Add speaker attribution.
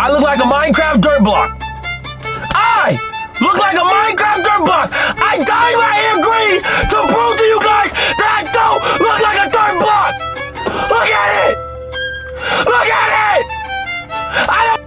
Speaker 1: I look like a Minecraft dirt block. I look like a Minecraft dirt block. I dyed my hair green to prove to you guys that I don't look like a dirt block. Look at it. Look at it. I don't.